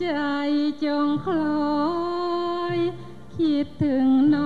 ใจจงคล้อยคิดถึงน้อง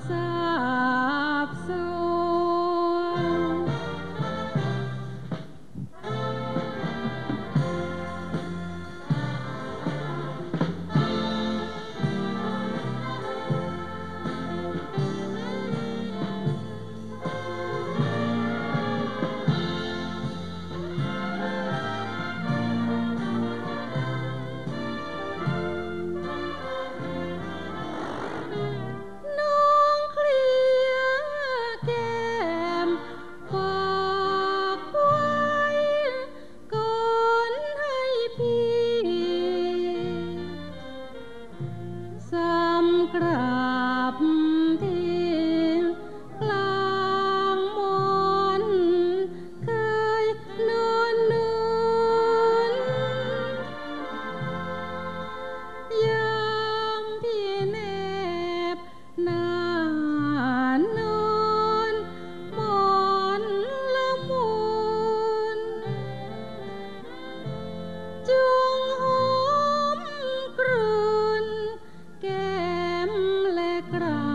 comes out. cry.